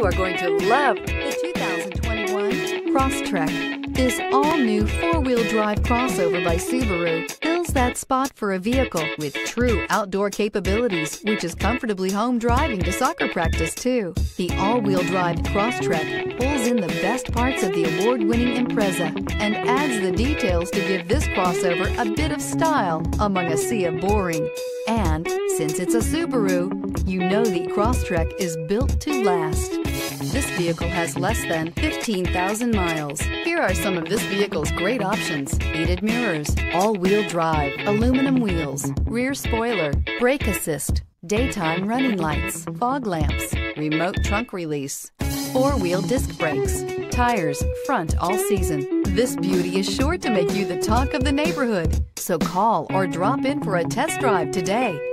You are going to love the 2021 Crosstrek. This all-new four-wheel drive crossover by Subaru fills that spot for a vehicle with true outdoor capabilities, which is comfortably home driving to soccer practice too. The all-wheel drive Crosstrek pulls in the best parts of the award-winning Impreza and adds the details to give this crossover a bit of style among a sea of boring. And since it's a Subaru, you know the Crosstrek is built to last. This vehicle has less than 15,000 miles. Here are some of this vehicle's great options. Heated mirrors, all-wheel drive, aluminum wheels, rear spoiler, brake assist, daytime running lights, fog lamps, remote trunk release, four-wheel disc brakes, tires, front all season. This beauty is sure to make you the talk of the neighborhood. So call or drop in for a test drive today.